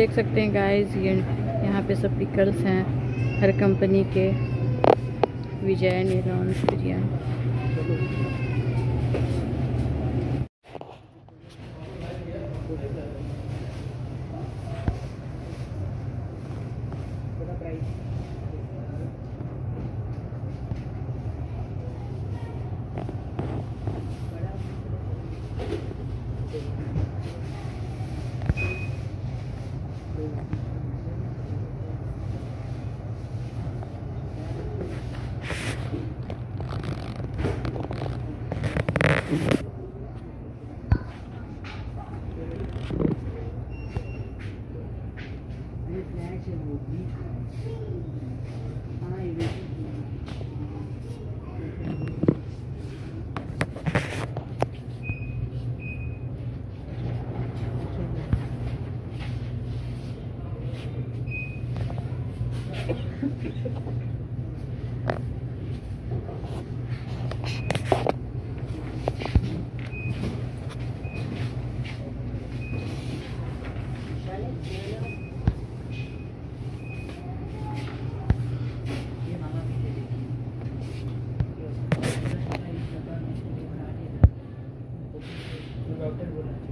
देख सकते हैं गाइस ये यहाँ पे सब पिकल्स हैं, हर कंपनी के। विजय, निरान, प्रिया। Thank ചെയ്യാം डॉक्टर बोला